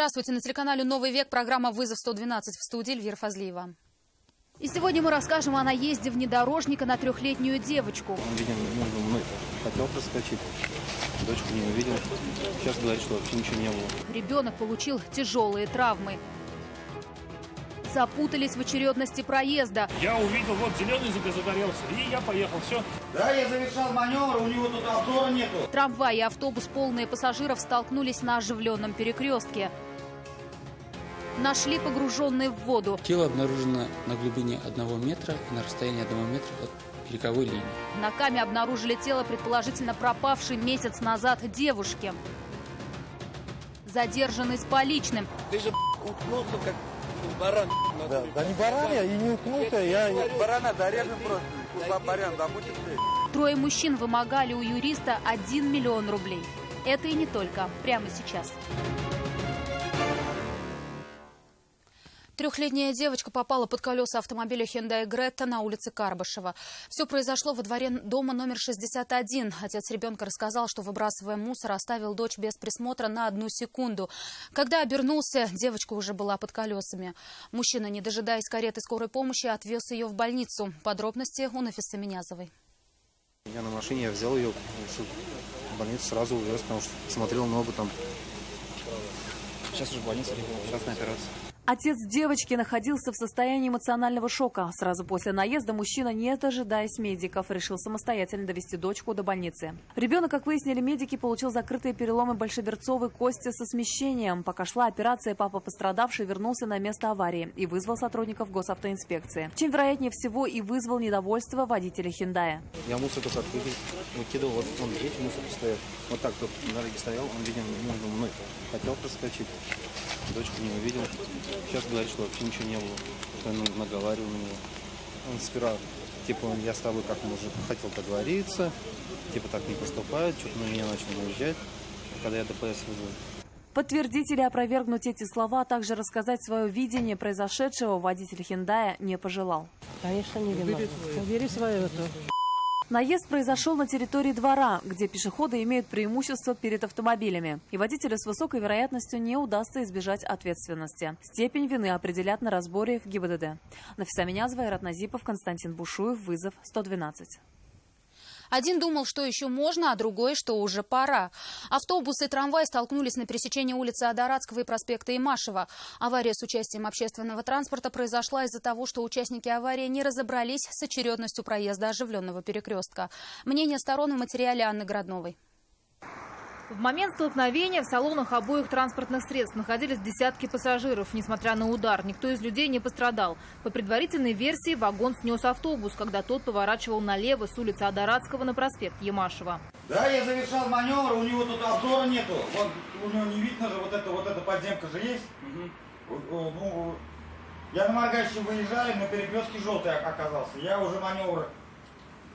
Здравствуйте, на телеканале «Новый век» программа «Вызов 112» в студии Эльвира Фазлиева. И сегодня мы расскажем о наезде внедорожника на трехлетнюю девочку. Он, видимо, между мной хотел проскочить. Дочку не увидел. Сейчас говорит, что вообще ничего не было. Ребенок получил тяжелые травмы. Запутались в очередности проезда. Я увидел, вот зеленый загорелся, и я поехал, все. Да, я завершал маневр, у него тут обзора нету. Трамвай и автобус, полные пассажиров, столкнулись на оживленном перекрестке. Нашли погруженные в воду. Тело обнаружено на глубине одного метра и на расстоянии одного метра от береговой линии. На каме обнаружили тело, предположительно пропавшей месяц назад девушки. Задержанный с поличным. Ты же уткнулся, как баран. Да, да не баран я, и не уткнулся, я... Барана дорежем просто. Куса баран, да будет ты. Трое мужчин вымогали у юриста 1 миллион рублей. Это и не только. Прямо сейчас. Трехлетняя девочка попала под колеса автомобиля Hyundai Гретта на улице Карбышева. Все произошло во дворе дома номер 61. Отец ребенка рассказал, что, выбрасывая мусор, оставил дочь без присмотра на одну секунду. Когда обернулся, девочка уже была под колесами. Мужчина, не дожидаясь кареты скорой помощи, отвез ее в больницу. Подробности у Нафисы Минязовой. Я на машине, я взял ее в больницу сразу увез, потому что смотрел ногу там. Сейчас уже в больнице, сейчас на операцию. Отец девочки находился в состоянии эмоционального шока. Сразу после наезда мужчина, не дожидаясь медиков, решил самостоятельно довести дочку до больницы. Ребенок, как выяснили медики, получил закрытые переломы большеберцовой кости со смещением. Пока шла операция, папа пострадавший вернулся на место аварии и вызвал сотрудников госавтоинспекции. Чем вероятнее всего и вызвал недовольство водителя Хиндая. Я мусор только открытый выкидывал, вот он здесь мусор стоит. Вот так тут на дороге стоял, он, видимо, между мной хотел проскочить. Дочку не увидел. Сейчас говорит, что вообще ничего не было. Что он наговаривал на него. Он сперва, типа, я с тобой как мужик хотел договориться, типа так не поступает, что-то на меня начал наезжать, когда я ДПС вызвал. Подтвердить или опровергнуть эти слова, а также рассказать свое видение произошедшего водитель Хиндая не пожелал. Конечно, не виноват. Убери свое это. Наезд произошел на территории двора, где пешеходы имеют преимущество перед автомобилями. И водителю с высокой вероятностью не удастся избежать ответственности. Степень вины определят на разборе в ГИБДД. Нафиса Минязова, Ират Назипов, Константин Бушуев, вызов 112. Один думал, что еще можно, а другой, что уже пора. Автобус и трамвай столкнулись на пересечении улицы Адарадского и проспекта Имашева. Авария с участием общественного транспорта произошла из-за того, что участники аварии не разобрались с очередностью проезда оживленного перекрестка. Мнение сторон в материале Анны Градновой. В момент столкновения в салонах обоих транспортных средств находились десятки пассажиров. Несмотря на удар, никто из людей не пострадал. По предварительной версии, вагон снес автобус, когда тот поворачивал налево с улицы Адарадского на проспект Ямашева. Да, я завершал маневр, у него тут обзора нету. Вот у него не видно же, вот это вот эта подземка же есть. О, ну, я на моргающем выезжаю, на перекрестке желтый оказался. Я уже маневр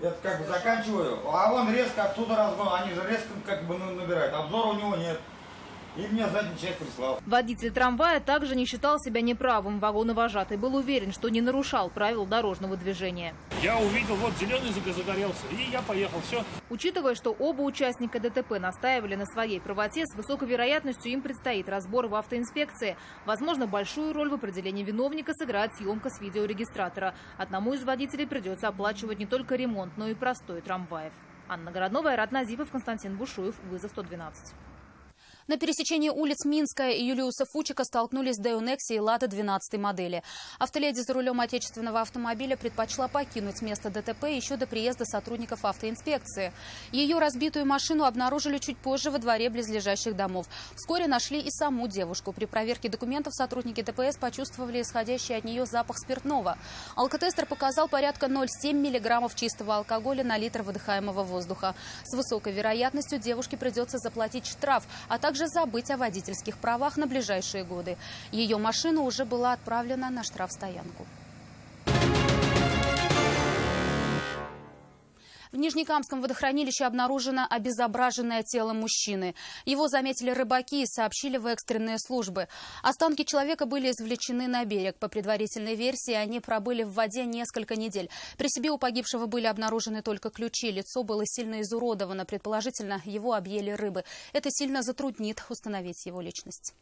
это как бы заканчиваю, а он резко оттуда разгон, они же резко как бы ну, набирают, обзора у него нет. И мне задний человек прислал. Водитель трамвая также не считал себя неправым. Вагоновожатый был уверен, что не нарушал правил дорожного движения. Я увидел, вот зеленый загорелся, и я поехал, все. Учитывая, что оба участника ДТП настаивали на своей правоте, с высокой вероятностью им предстоит разбор в автоинспекции. Возможно, большую роль в определении виновника сыграет съемка с видеорегистратора. Одному из водителей придется оплачивать не только ремонт, но и простой трамваев. Анна Городновая, Рад Назипов, Константин Бушуев, вызов 112. На пересечении улиц Минская и Юлиуса Фучика столкнулись Деонекси и Лада 12 модели. Автоледи за рулем отечественного автомобиля предпочла покинуть место ДТП еще до приезда сотрудников автоинспекции. Ее разбитую машину обнаружили чуть позже во дворе близлежащих домов. Вскоре нашли и саму девушку. При проверке документов сотрудники ДПС почувствовали исходящий от нее запах спиртного. Алкотестер показал порядка 0,7 миллиграммов чистого алкоголя на литр выдыхаемого воздуха. С высокой вероятностью девушке придется заплатить штраф, а также также забыть о водительских правах на ближайшие годы. Ее машина уже была отправлена на штрафстоянку. В Нижнекамском водохранилище обнаружено обезображенное тело мужчины. Его заметили рыбаки и сообщили в экстренные службы. Останки человека были извлечены на берег. По предварительной версии, они пробыли в воде несколько недель. При себе у погибшего были обнаружены только ключи. Лицо было сильно изуродовано. Предположительно, его объели рыбы. Это сильно затруднит установить его личность.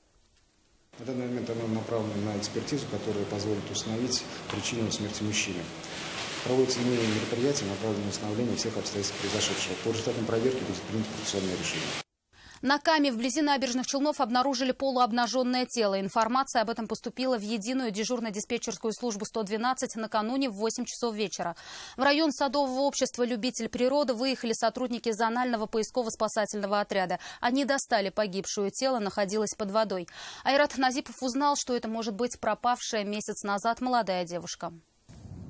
На данный момент она направлена на экспертизу, которая позволит установить причину смерти мужчины. Проводятся иные мероприятия, направленные на установление всех обстоятельств произошедшего. По результатам проверки будет принято процессуальное решение. На Каме вблизи набережных Челнов обнаружили полуобнаженное тело. Информация об этом поступила в единую дежурно-диспетчерскую службу 112 накануне в 8 часов вечера. В район садового общества «Любитель природы» выехали сотрудники зонального поисково-спасательного отряда. Они достали погибшую тело, находилось под водой. Айрат Назипов узнал, что это может быть пропавшая месяц назад молодая девушка.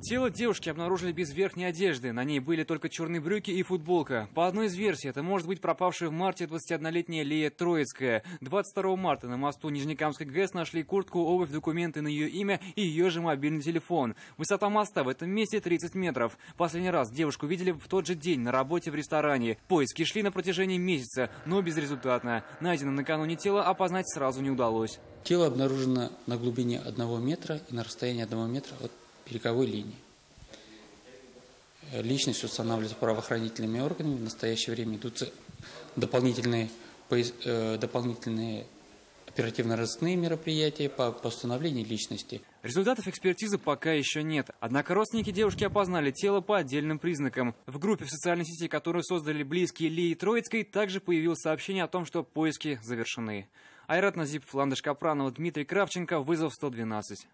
Тело девушки обнаружили без верхней одежды. На ней были только черные брюки и футболка. По одной из версий, это может быть пропавшая в марте 21-летняя Лия Троицкая. 22 марта на мосту Нижнекамской ГЭС нашли куртку, обувь, документы на ее имя и ее же мобильный телефон. Высота моста в этом месте 30 метров. Последний раз девушку видели в тот же день на работе в ресторане. Поиски шли на протяжении месяца, но безрезультатно. Найдено накануне тело опознать сразу не удалось. Тело обнаружено на глубине одного метра и на расстоянии одного метра от береговой линии. Личность устанавливается правоохранительными органами. В настоящее время идут дополнительные, э, дополнительные оперативно-розыскные мероприятия по, по установлению личности. Результатов экспертизы пока еще нет. Однако родственники девушки опознали тело по отдельным признакам. В группе в социальной сети, которую создали близкие Лии Троицкой, также появилось сообщение о том, что поиски завершены. Айрат Назипов, Ландыш Капранова, Дмитрий Кравченко, вызов 112.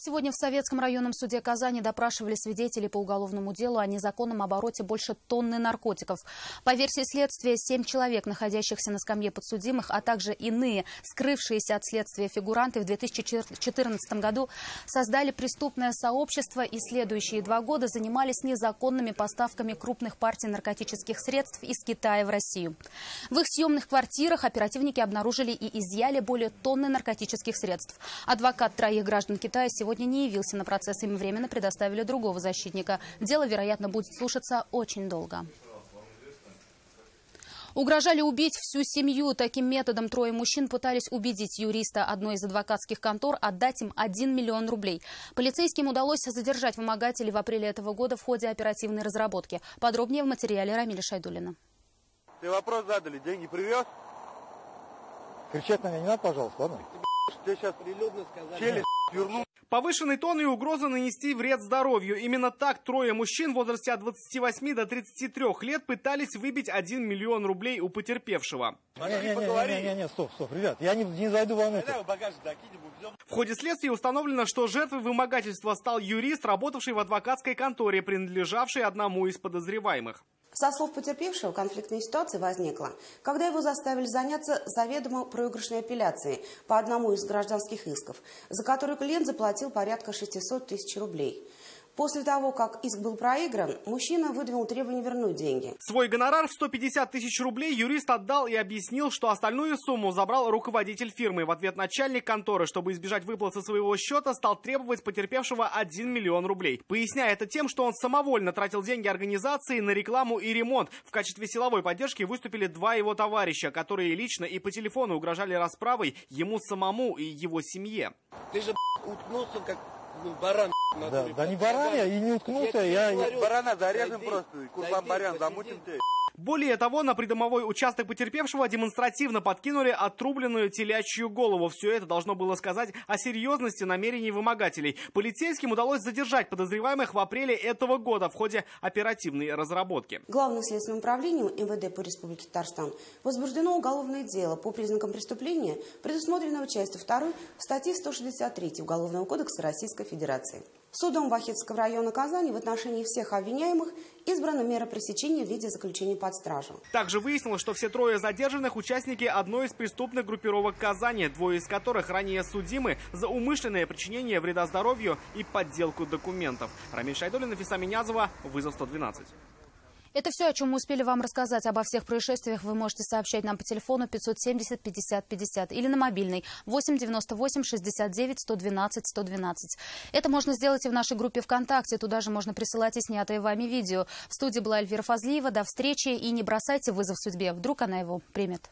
Сегодня в Советском районном суде Казани допрашивали свидетелей по уголовному делу о незаконном обороте больше тонны наркотиков. По версии следствия, семь человек, находящихся на скамье подсудимых, а также иные, скрывшиеся от следствия фигуранты в 2014 году, создали преступное сообщество и следующие два года занимались незаконными поставками крупных партий наркотических средств из Китая в Россию. В их съемных квартирах оперативники обнаружили и изъяли более тонны наркотических средств. Адвокат троих граждан Китая сегодня сегодня не явился на процесс, им временно предоставили другого защитника. Дело, вероятно, будет слушаться очень долго. Угрожали убить всю семью. Таким методом трое мужчин пытались убедить юриста одной из адвокатских контор отдать им 1 миллион рублей. Полицейским удалось задержать вымогателей в апреле этого года в ходе оперативной разработки. Подробнее в материале Рамиля Шайдулина. Ты вопрос задали, деньги привез? Кричать на меня не надо, пожалуйста, ладно? Ты сейчас прилюдно сказали. Челюсть Повышенный тон и угроза нанести вред здоровью. Именно так трое мужчин в возрасте от 28 до 33 лет пытались выбить 1 миллион рублей у потерпевшего. Не-не-не, стоп, стоп, ребят, я не, не зайду вам это. В ходе следствия установлено, что жертвой вымогательства стал юрист, работавший в адвокатской конторе, принадлежавший одному из подозреваемых. Со слов потерпевшего, конфликтная ситуация возникла, когда его заставили заняться заведомо проигрышной апелляцией по одному из гражданских исков, за который клиент заплатил порядка 600 тысяч рублей. После того, как иск был проигран, мужчина выдвинул требование вернуть деньги. Свой гонорар в 150 тысяч рублей юрист отдал и объяснил, что остальную сумму забрал руководитель фирмы. В ответ начальник конторы, чтобы избежать выплаты своего счета, стал требовать потерпевшего 1 миллион рублей. Поясняя это тем, что он самовольно тратил деньги организации на рекламу и ремонт. В качестве силовой поддержки выступили два его товарища, которые лично и по телефону угрожали расправой ему самому и его семье. Ты же уткнулся как ну, баран. Да, да не баран я и не уткнулся. Я, я... Барана зарежем просто. Курбан барян замутим ты. Более того, на придомовой участок потерпевшего демонстративно подкинули отрубленную телячью голову. Все это должно было сказать о серьезности намерений вымогателей. Полицейским удалось задержать подозреваемых в апреле этого года в ходе оперативной разработки. Главным следственным управлением МВД по Республике Татарстан возбуждено уголовное дело по признакам преступления, предусмотренного частью 2 статьи 163 Уголовного кодекса Российской Федерации. Судом Вахидского района Казани в отношении всех обвиняемых избрана мера пресечения в виде заключения под стражу. Также выяснилось, что все трое задержанных участники одной из преступных группировок Казани, двое из которых ранее судимы за умышленное причинение вреда здоровью и подделку документов. Рамиль Шайдулин, Фиса Минязова, вызов 112. Это все, о чем мы успели вам рассказать. Обо всех происшествиях вы можете сообщать нам по телефону 570 50 50 или на мобильный 8 98 69 112 112. Это можно сделать и в нашей группе ВКонтакте. Туда же можно присылать и снятые вами видео. В студии была Эльвира Фазлиева. До встречи и не бросайте вызов судьбе. Вдруг она его примет.